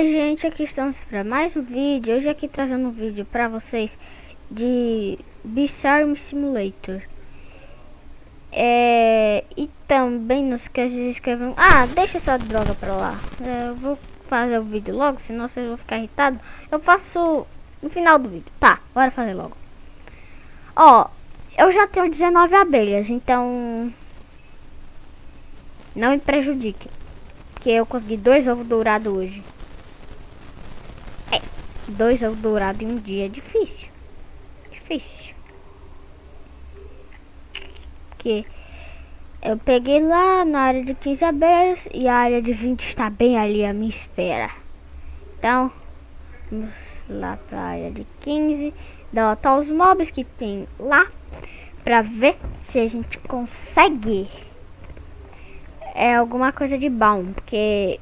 Gente, aqui estamos para mais um vídeo. Hoje aqui trazendo um vídeo para vocês de Bizarre Simulator. É, e também não esquece de inscrever. Ah, deixa essa droga pra lá. É, eu vou fazer o vídeo logo, senão vocês vão ficar irritados. Eu faço no final do vídeo. Tá, bora fazer logo. Ó, eu já tenho 19 abelhas, então não me prejudique. Porque eu consegui dois ovos dourados hoje. Dois ovos dourados em um dia é difícil. Difícil. Porque eu peguei lá na área de 15 abelhas e a área de 20 está bem ali à minha espera. Então, vamos lá para a área de 15, derrotar os mobs que tem lá para ver se a gente consegue é alguma coisa de bom, porque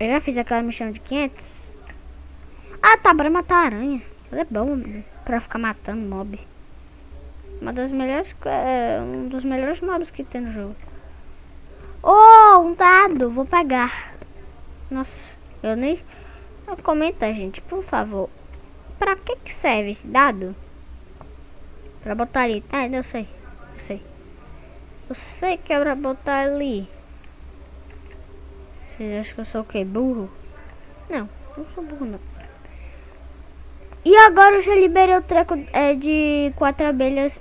eu já fiz aquela missão de 500. Ah, tá, bora matar aranha. É bom pra ficar matando mob. Uma das melhores, é, um dos melhores mobs que tem no jogo. Oh, um dado, vou pegar. Nossa, eu nem... Comenta, gente, por favor. Pra que que serve esse dado? Pra botar ali. Ah, eu sei, eu sei. Eu sei que é pra botar ali. Vocês acham que eu sou o que? Burro? Não, não sou burro não. E agora eu já liberei o treco é, de quatro abelhas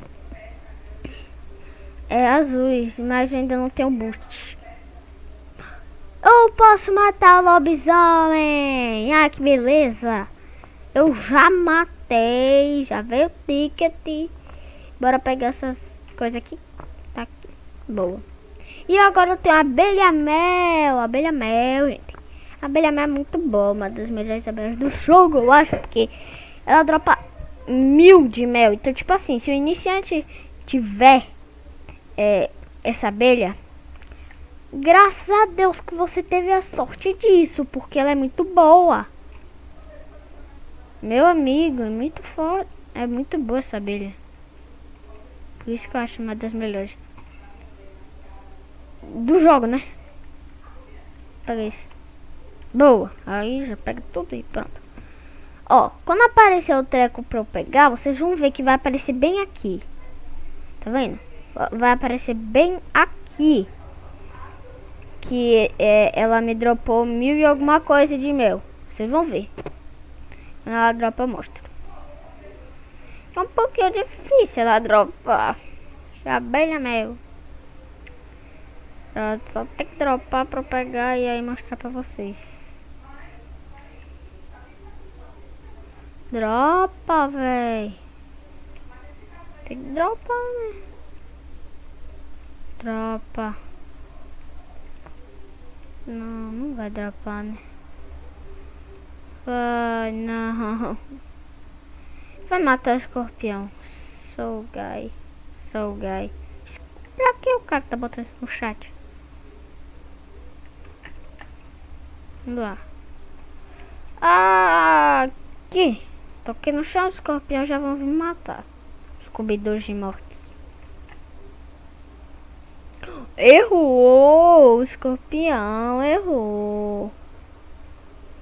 é, azuis, mas ainda não tenho boost. Eu posso matar o lobisomem! Ah, que beleza! Eu já matei, já veio o ticket. Bora pegar essas coisas aqui. Boa. E agora eu tenho abelha mel. Abelha mel, gente. Abelha mel é muito boa. Uma das melhores abelhas do jogo, eu acho. Porque ela dropa mil de mel. Então, tipo assim, se o iniciante tiver é, essa abelha, graças a Deus que você teve a sorte disso. Porque ela é muito boa. Meu amigo, é muito forte. É muito boa essa abelha. Por isso que eu acho uma das melhores do jogo, né? Pega isso. Boa. Aí já pega tudo e pronto. Ó, quando aparecer o treco pra eu pegar, vocês vão ver que vai aparecer bem aqui. Tá vendo? Vai aparecer bem aqui. Que é, ela me dropou mil e alguma coisa de mel. Vocês vão ver. Quando ela dropa, eu mostro. É um pouquinho difícil ela dropar. Abelha mel. Uh, só tem que dropar pra pegar e aí mostrar pra vocês. Dropa, véi. Tem que dropar, né? Dropa. Não, não vai dropar, né? Vai, não. Vai matar o escorpião. Sou guy. Sou guy. Pra que o cara tá botando isso no chat? Vamos lá. Ah, Toquei no chão, os escorpiões já vão vir me matar. Os de mortes. Errou! O escorpião errou.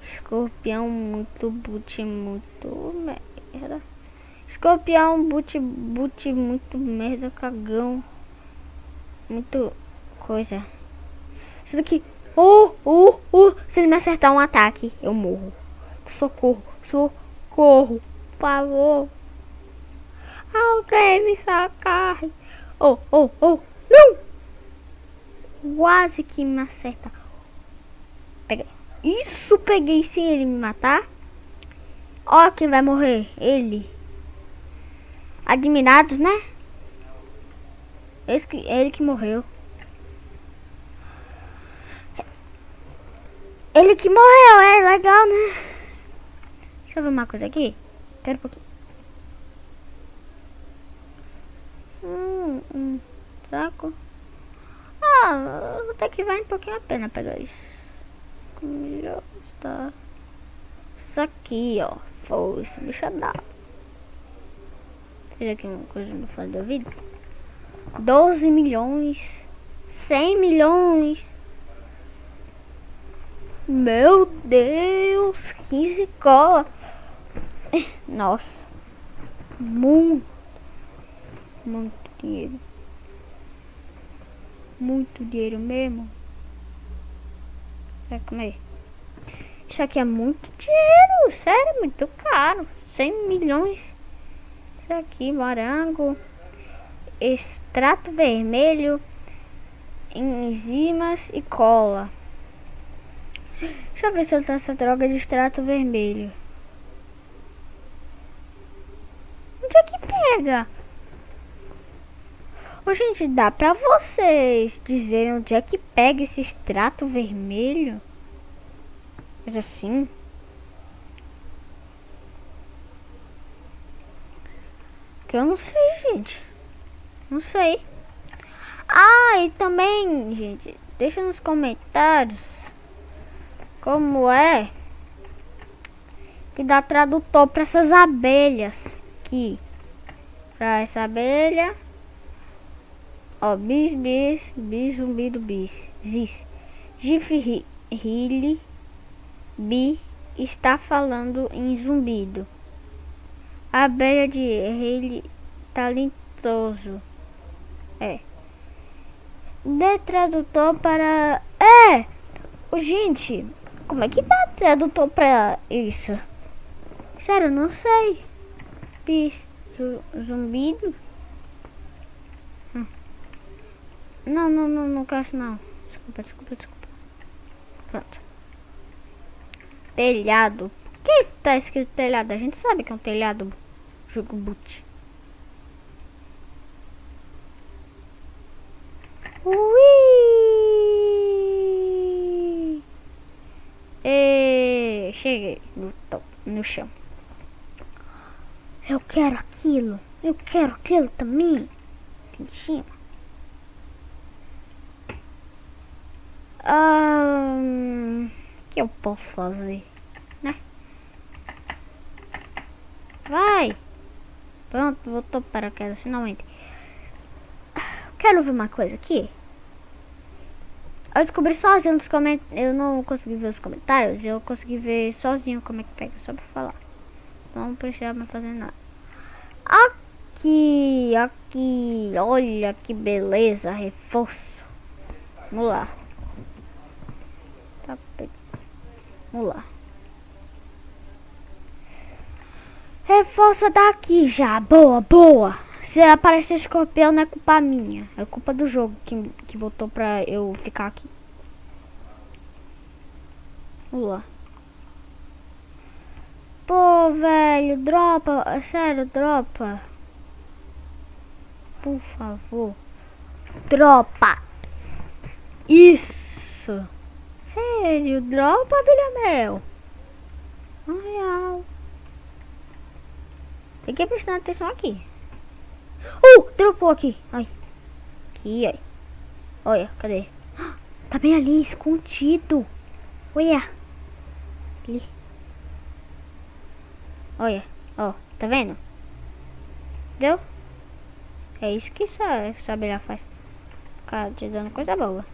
Escorpião muito boot, muito merda. Escorpião boot, boot, muito merda, cagão. Muito coisa. Isso daqui Uh, uh, uh. Se ele me acertar um ataque, eu morro. Socorro, socorro. Por favor. Alguém me socorre. Oh, oh, oh. Não! Quase que me acerta. Isso, peguei sem ele me matar. Ó quem vai morrer. Ele. Admirados, né? Esse que, ele que morreu. Ele que morreu, é legal, né? Deixa eu ver uma coisa aqui. Espera um pouquinho. Hum, um saco. Ah, até que vale um pouquinho a pena pegar isso. Já está. Isso aqui, ó. Foi, esse bicho dá. Fiz aqui uma coisa no final do vídeo. 12 milhões. 100 milhões. Meu Deus, 15 cola. Nossa. Muito. Muito dinheiro. Muito dinheiro mesmo. Vai comer. Isso aqui é muito dinheiro. Sério, muito caro. 100 milhões. Isso aqui, morango. Extrato vermelho. Enzimas e cola. Deixa eu ver se eu tenho essa droga de extrato vermelho. Onde é que pega? Ô, gente, dá pra vocês dizerem onde é que pega esse extrato vermelho? Mas assim... Que eu não sei, gente. Não sei. Ah, e também, gente, deixa nos comentários como é que dá tradutor para essas abelhas aqui. Para essa abelha. Ó, bis, bis, bis, zumbido, bis. Zis. Gif, rile, bi, está falando em zumbido. Abelha de rile, talentoso. É. Dê tradutor para... É! Gente, como é que dá tradutor para isso? Sério, não sei. Bis, zumbido. Não, não, não, não quero não. Desculpa, desculpa, desculpa. Pronto. Telhado. O que está escrito telhado? A gente sabe que é um telhado. Jogo boot. Ui! E cheguei no, no chão. Eu quero aquilo. Eu quero aquilo também. Aqui em cima. O que eu posso fazer? Né? Vai! Pronto, voltou para queda finalmente. Quero ver uma coisa aqui. Eu descobri sozinho nos comentários. Eu não consegui ver os comentários. Eu consegui ver sozinho como é que pega. Só pra falar. Não precisava mais fazer nada. Aqui, aqui. Olha que beleza. Reforço. Vamos lá. Tá Vamos lá. Reforça daqui já. Boa, boa. Se aparecer escorpião não é culpa minha. É culpa do jogo que, que botou pra eu ficar aqui. Vamos lá. Pô, velho, dropa. Sério, dropa. Por favor. Dropa. Isso. Sério, dropa, Bilhamel. Real. Tem que prestar atenção aqui. Uh, dropou aqui. Ai. Aqui, ai. Olha, cadê? Tá bem ali, escondido. Olha. Ali. Olha, ó, tá vendo? Deu? É isso que essa, essa abelha faz. Ficar te dando coisa boa.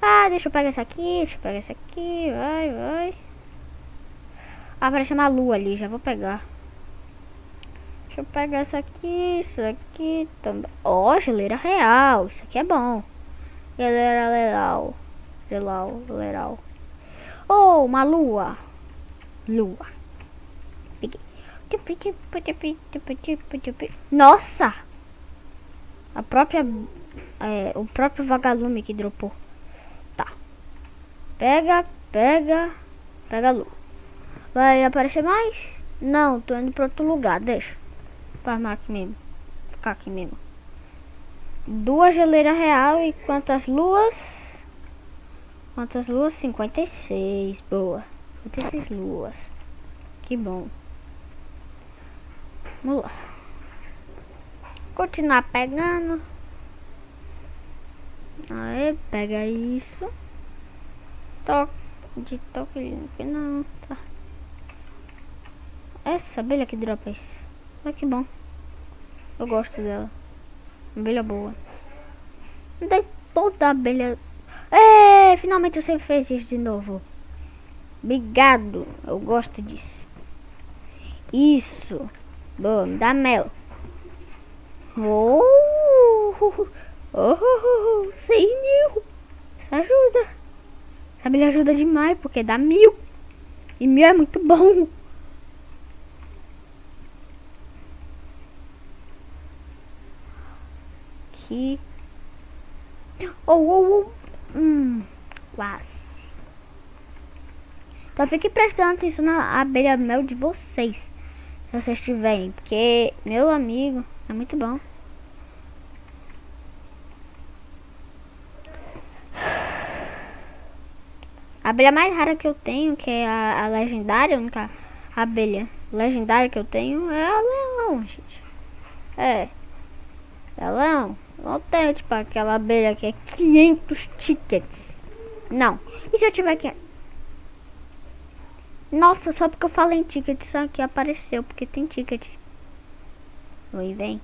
Ah, deixa eu pegar essa aqui, deixa eu pegar essa aqui, vai, vai. Ah, parece uma lua ali, já vou pegar. Deixa eu pegar essa aqui, isso aqui também. Ó, oh, geleira real. Isso aqui é bom. Geleira legal. Legal, legal. Oh, uma lua. Lua. Nossa! A própria... É, o próprio vagalume que dropou. Tá. Pega, pega. Pega a lua. Vai aparecer mais? Não, tô indo pra outro lugar. Deixa farmar aqui mesmo. Ficar aqui mesmo. Duas geleiras real e quantas luas? Quantas luas? 56. Boa. 56 luas. Que bom. Vamos lá. Continuar pegando. Aí, pega isso. Toque. De toque que não. Tá. Essa abelha que dropa isso. Olha que bom. Eu gosto dela. Abelha boa. Tem toda abelha. É, finalmente você fez isso de novo. Obrigado. Eu gosto disso. Isso. Boa, me dá mel. Oh, oh, oh, 100 mil. Isso ajuda. Sabe, ele ajuda demais, porque dá mil. E mil é muito bom. Aqui. Oh, oh, oh. Hum, quase. Então fique prestando atenção na abelha mel de vocês. Se vocês tiverem. Porque, meu amigo, é muito bom. A abelha mais rara que eu tenho, que é a, a legendária, a única abelha legendária que eu tenho é a leão, gente. É. É leão. Não tenho, tipo, aquela abelha que é 500 tickets. Não. E se eu tiver que... Nossa, só porque eu falei em ticket, isso aqui apareceu, porque tem ticket. Oi, vem.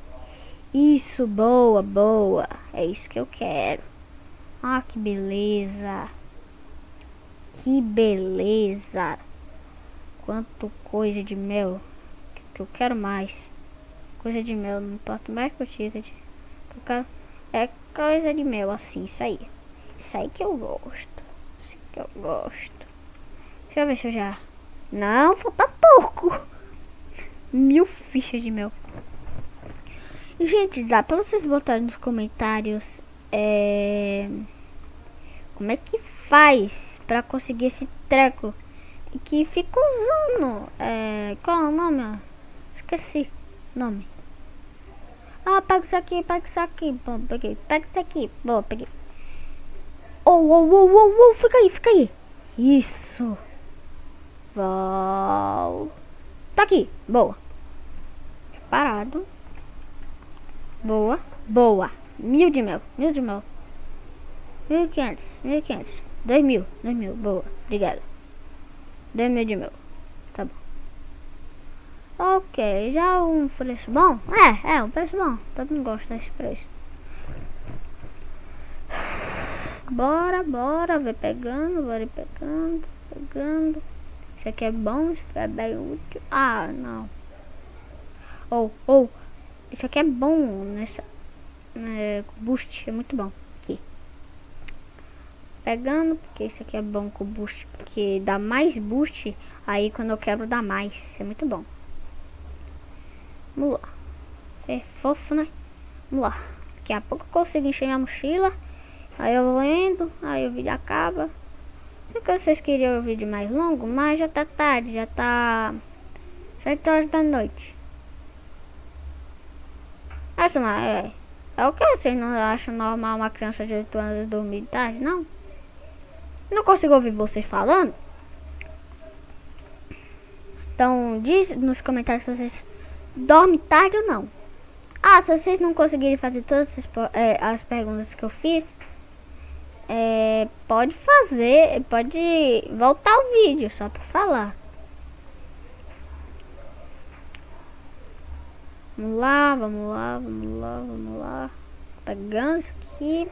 Isso, boa, boa. É isso que eu quero. Ah, que beleza. Que beleza. Quanto coisa de mel. Que eu quero mais. Coisa de mel, não importa mais que o ticket. É coisa de mel assim, isso aí. Isso aí que eu gosto. Isso que eu gosto. Deixa eu ver se eu já não, falta pouco. Mil fichas de mel. E, gente, dá pra vocês botarem nos comentários é... como é que faz pra conseguir esse treco que fica usando. É... Qual é o nome? Esqueci o nome. Ah, pega isso aqui, pega isso aqui. Bom, peguei. Pega isso aqui. Bom, peguei. Oh, oh, oh, oh, oh, fica aí, fica aí. Isso. Vol... Tá aqui. Boa. Parado. Boa. Boa. Mil de mel. Mil de mel. Mil quinhentos. Mil quinhentos. Dois mil. Dois mil. Boa. Obrigada. Dois mil de mel. Tá bom. Ok. Já um preço bom? É, é um preço bom. Todo mundo gosta desse preço. Bora, bora. Vai pegando. Bora pegando. Pegando. Isso aqui é bom, isso aqui é bem útil. Ah, não. Ou, oh, ou. Oh, isso aqui é bom nessa. É, boost, é muito bom. Aqui. Pegando, porque isso aqui é bom com boost. Porque dá mais boost. Aí quando eu quebro dá mais. É muito bom. Vamos lá. É força, né? Vamos lá. Daqui a pouco eu consigo encher minha mochila. Aí eu vou indo. Aí o vídeo acaba. Que vocês queriam o vídeo mais longo, mas já tá tarde, já tá 7 horas da noite. Essa é, é o que vocês não acham normal uma criança de 8 anos dormir tarde, não? Não consigo ouvir vocês falando. Então diz nos comentários se vocês dormem tarde ou não. Ah, se vocês não conseguirem fazer todas as, é, as perguntas que eu fiz, é, pode fazer, pode voltar o vídeo só para falar. Vamos lá, vamos lá, vamos lá, vamos lá. Pegando isso aqui.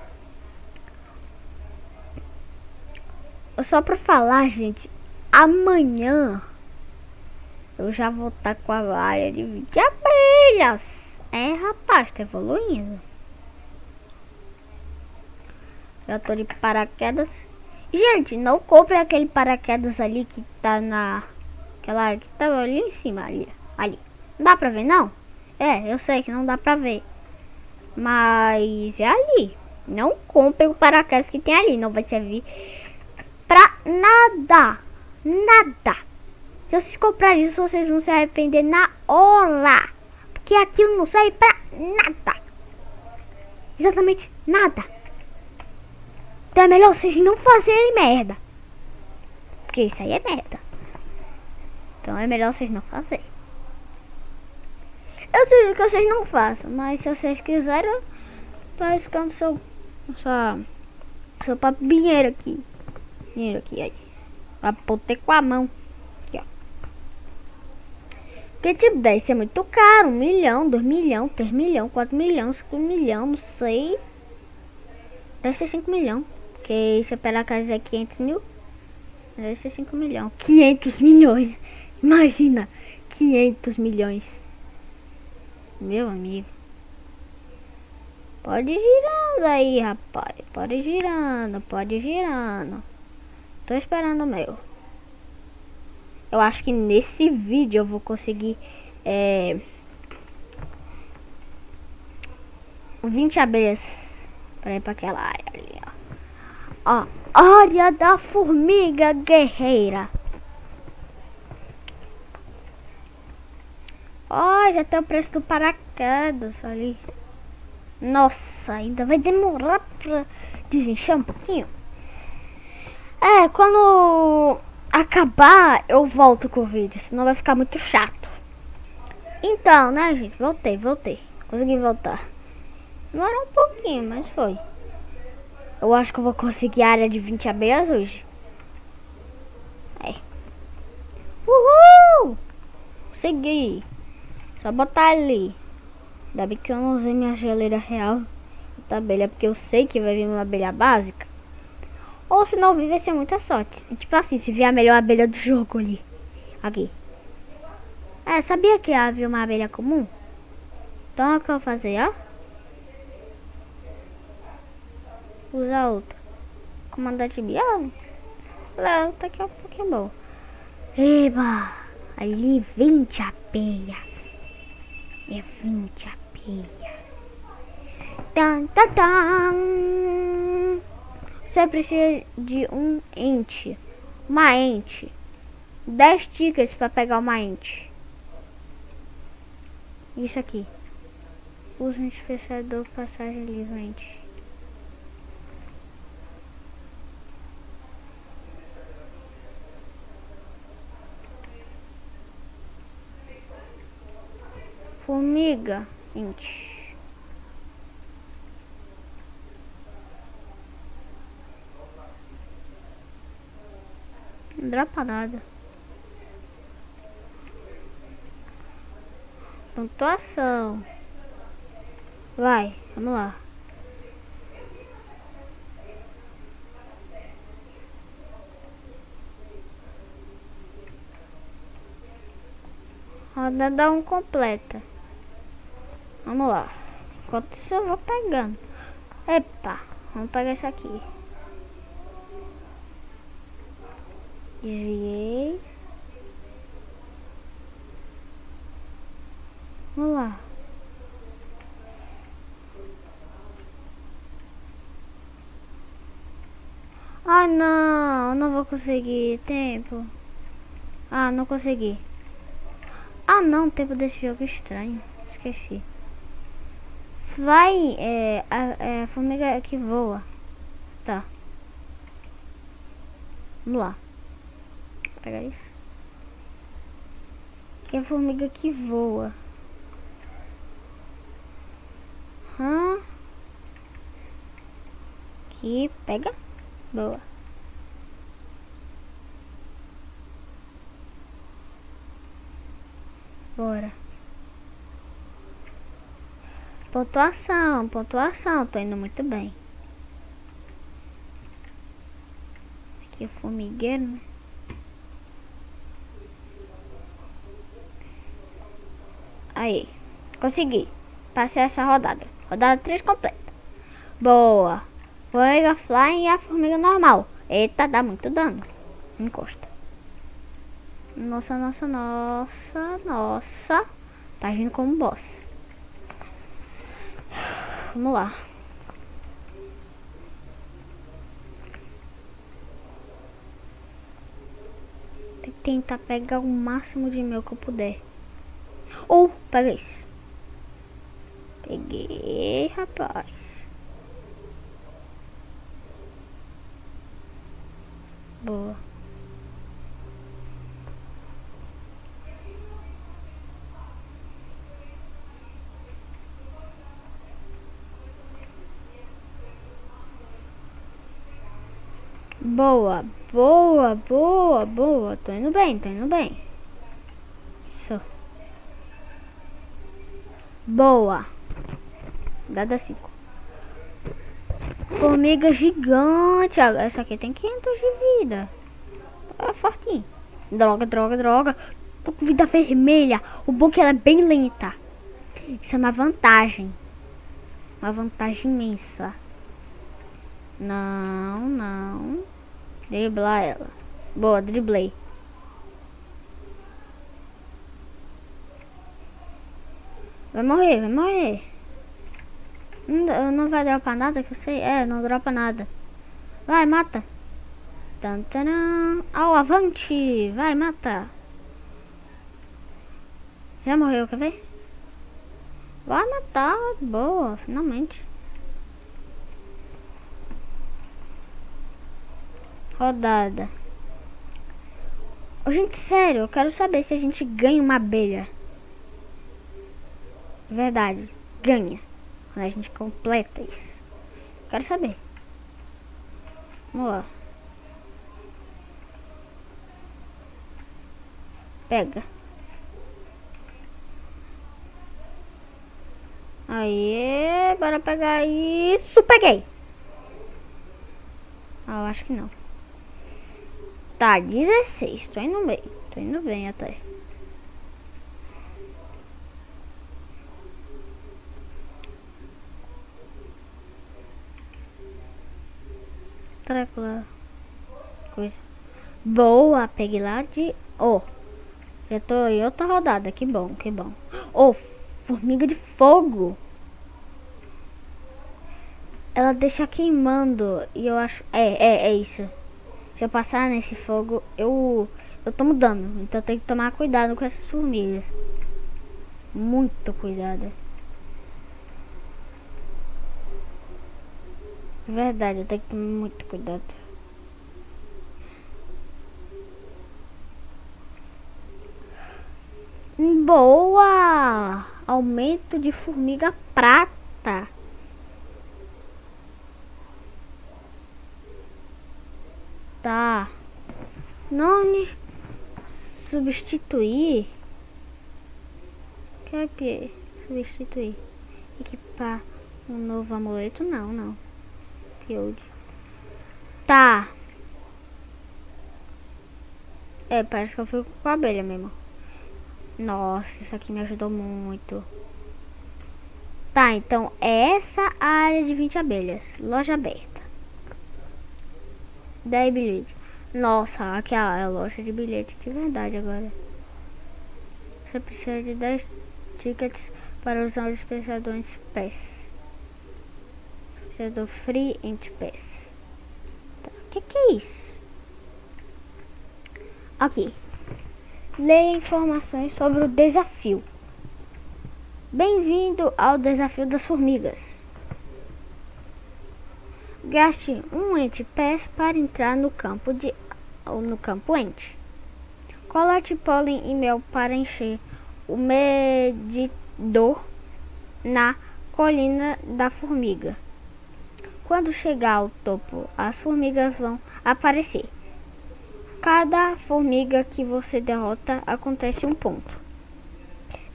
Só para falar, gente, amanhã eu já vou estar tá com a área de 20 abelhas. É, rapaz, tá evoluindo. Já tô de paraquedas. Gente, não compre aquele paraquedas ali que tá na... Aquela que tava ali em cima, ali. Ali. Não dá pra ver, não? É, eu sei que não dá pra ver. Mas é ali. Não compre o paraquedas que tem ali. Não vai servir pra nada. Nada. Se vocês comprarem isso, vocês vão se arrepender na hora. Porque aquilo não serve pra nada. Exatamente nada. Então é melhor vocês não fazerem merda. Porque isso aí é merda. Então é melhor vocês não fazerem. Eu sugiro que vocês não façam, mas se vocês quiserem, tô arriscando seu, sua, seu papo dinheiro aqui. Dinheiro aqui, aí. Apontei com a mão. Aqui, ó. Porque tipo, 10 é muito caro. Um milhão, dois milhão, três milhão, quatro milhão, cinco milhão, não sei. Deve ser cinco milhão. Porque se pela casa é 500 mil. Deve ser 5 milhões. 500 milhões. Imagina. 500 milhões. Meu amigo. Pode ir girando aí, rapaz. Pode ir girando, pode ir girando. Tô esperando o meu. Eu acho que nesse vídeo eu vou conseguir é, 20 abelhas para ir para aquela área ali, ó. Ó, área da formiga guerreira. Ó, já tem o preço do paraquedas ali. Nossa, ainda vai demorar pra desencher um pouquinho. É, quando acabar, eu volto com o vídeo, senão vai ficar muito chato. Então, né, gente, voltei, voltei. Consegui voltar. Demorou um pouquinho, mas foi. Eu acho que eu vou conseguir a área de 20 abelhas hoje. É. Uhul! Consegui. Só botar ali. Ainda bem que eu não usei minha geleira real da abelha, porque eu sei que vai vir uma abelha básica. Ou se não vir, vai ser muita sorte. Tipo assim, se vier a melhor abelha do jogo ali. Aqui. É, sabia que havia uma abelha comum? Então, o que eu vou fazer, ó? Usa outra. Comandante Biano. Lá, outra aqui é um bom. Eba! Ali 20 abelhas. É 20 abelhas. Tan, tan, tan. Você precisa de um ente. Uma ente. 10 tickets para pegar uma ente. Isso aqui. Usa um especiador passagem livremente. Formiga, ente. Não dropa nada. Pontuação. Vai, vamos lá. Roda um completa. Vamos lá. Enquanto isso eu vou pegando. Epa, vamos pegar isso aqui. Desviei. Vamos lá. Ah, não. Não vou conseguir tempo. Ah, não consegui. Ah, não. Tempo desse jogo estranho. Esqueci. Vai, é, a, é, a formiga que voa. Tá. Vamos lá. Vou pegar isso. Que é a formiga que voa. Hum. Aqui, pega. Boa. Bora. Pontuação, pontuação. Tô indo muito bem. Aqui é formigueiro, né? Aí. Consegui. Passei essa rodada. Rodada 3 completa. Boa. Formiga flying e a formiga normal. Eita, dá muito dano. Encosta. Nossa, nossa, nossa, nossa. Tá agindo como boss. Vamos lá. Tem que tentar pegar o máximo de mel que eu puder. Ou, oh, pega isso. Peguei, rapaz. Boa. Boa, boa, boa, boa. Tô indo bem, tô indo bem. Isso. Boa. Dada 5. Formiga gigante. Essa aqui tem 500 de vida. fortinho. Droga, droga, droga. Tô com vida vermelha. O bom é que ela é bem lenta. Isso é uma vantagem. Uma vantagem imensa. Não, não. Driblar ela. Boa, driblei. Vai morrer, vai morrer. Não, não vai dropar nada que eu sei. É, não dropa nada. Vai, mata. Tantanã. Ao avante. Vai, mata. Já morreu, quer ver? Vai matar. Boa, finalmente. Rodada. Gente, sério, eu quero saber se a gente ganha uma abelha. Verdade, ganha. Quando a gente completa isso. Quero saber. Vamos lá. Pega. Aí, bora pegar isso. Peguei. Ah, eu acho que não. Tá, 16. Tô indo bem. Tô indo bem até. Outra coisa. Boa, peguei lá de... Oh, já tô em outra rodada. Que bom, que bom. Oh, formiga de fogo. Ela deixa queimando e eu acho... É, é, é isso. Se eu passar nesse fogo, eu, eu tomo dano. Então eu tenho que tomar cuidado com essas formigas. Muito cuidado. Verdade, eu tenho que tomar muito cuidado. Boa! Aumento de formiga prata. Tá. Nome. Substituir. Quer que substituir? Equipar um novo amuleto? Não, não. Field. Tá. É, parece que eu fui com a abelha mesmo. Nossa, isso aqui me ajudou muito. Tá, então é essa área de 20 abelhas. Loja aberta. 10 bilhetes. Nossa, aqui é a loja de bilhete de verdade agora. Você precisa de 10 tickets para usar o dispensador em Pass. Dispensador Free em Pass. Tá. Que, que é isso? Aqui. Leia informações sobre o desafio. Bem-vindo ao desafio das formigas. Gaste um ente pés para entrar no campo de ou no campo ente. Colete pólen e mel para encher o medidor na colina da formiga. Quando chegar ao topo, as formigas vão aparecer. Cada formiga que você derrota acontece um ponto.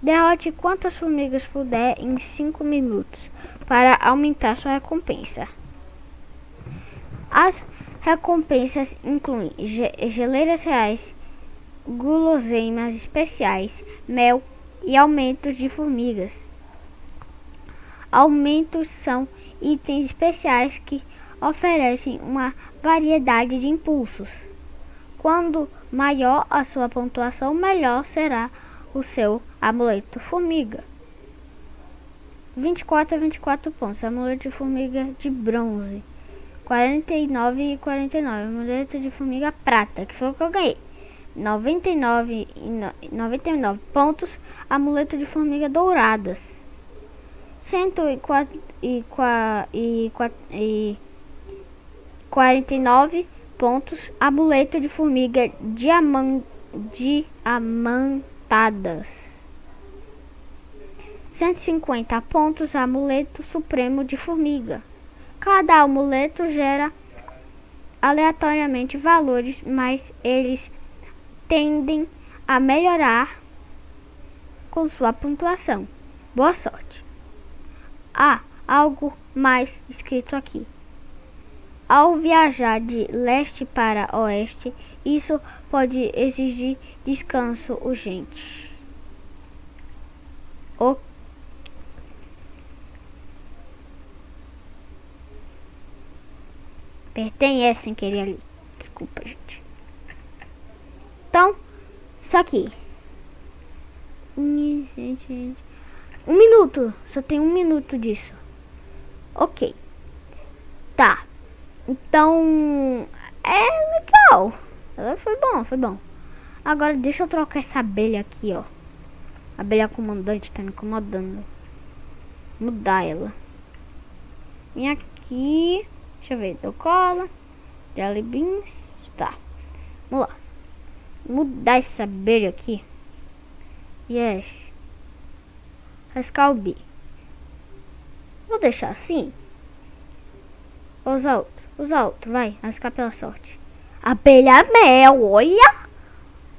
Derrote quantas formigas puder em 5 minutos para aumentar sua recompensa. As recompensas incluem geleiras reais, guloseimas especiais, mel e aumentos de formigas. Aumentos são itens especiais que oferecem uma variedade de impulsos. Quando maior a sua pontuação, melhor será o seu amuleto formiga. 24 a 24 pontos. Amuleto de formiga de bronze. 49 e 49. Amuleto de formiga prata, que foi o que eu ganhei. 99 e 99 pontos. Amuleto de formiga douradas. 104 e, e, e 49 pontos. Amuleto de formiga diamant, diamantadas. 150 pontos. Amuleto supremo de formiga. Cada amuleto gera aleatoriamente valores, mas eles tendem a melhorar com sua pontuação. Boa sorte. Há algo mais escrito aqui. Ao viajar de leste para oeste isso pode exigir descanso urgente. O Apertei é sem querer ali. Desculpa, gente. Então, isso aqui. Um minuto. Só tem um minuto disso. Ok. Tá. Então, é legal. Foi bom, foi bom. Agora deixa eu trocar essa abelha aqui, ó. A abelha comandante tá me incomodando. Mudar ela. Vem aqui. Deixa eu ver. Deu cola. Jelly beans. Tá. Vamos lá. Mudar essa abelha aqui. Yes. Rascar o B. Vou deixar assim. Vou usar outro. Usa outro. Vai. Rascar pela sorte. Abelha mel. Olha.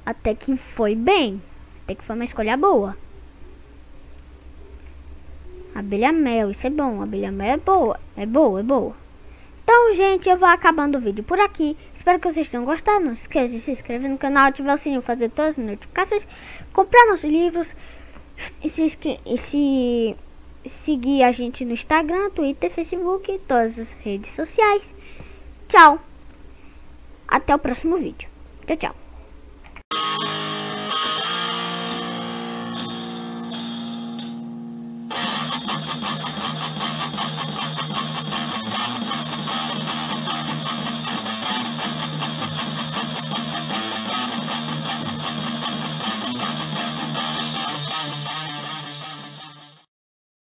Até que foi bem. Até que foi uma escolha boa. Abelha mel. Isso é bom. Abelha mel é boa. É boa, é boa. Então, gente, eu vou acabando o vídeo por aqui. Espero que vocês tenham gostado. Não se esqueça de se inscrever no canal, ativar o sininho, fazer todas as notificações, comprar nossos livros e se, e se seguir a gente no Instagram, Twitter, Facebook e todas as redes sociais. Tchau. Até o próximo vídeo. Tchau, tchau.